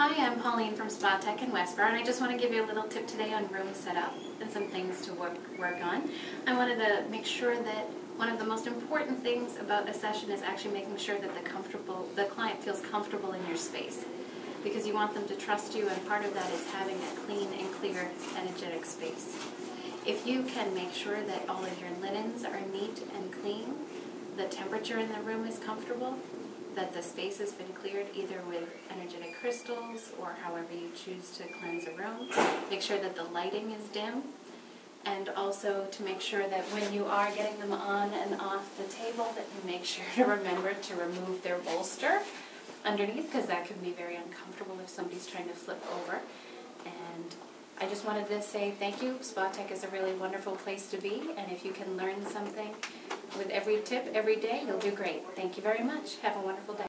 Hi, I'm Pauline from Spa Tech in Westboro, and I just want to give you a little tip today on room setup and some things to work, work on. I wanted to make sure that one of the most important things about a session is actually making sure that the comfortable, the client feels comfortable in your space. Because you want them to trust you, and part of that is having a clean and clear, energetic space. If you can make sure that all of your linens are neat and clean, the temperature in the room is comfortable, that the space has been cleared either with energetic crystals or however you choose to cleanse a room. Make sure that the lighting is dim. And also to make sure that when you are getting them on and off the table, that you make sure to remember to remove their bolster underneath because that can be very uncomfortable if somebody's trying to flip over. And I just wanted to say thank you. Spa Tech is a really wonderful place to be, and if you can learn something with every tip every day, you'll do great. Thank you very much. Have a wonderful day.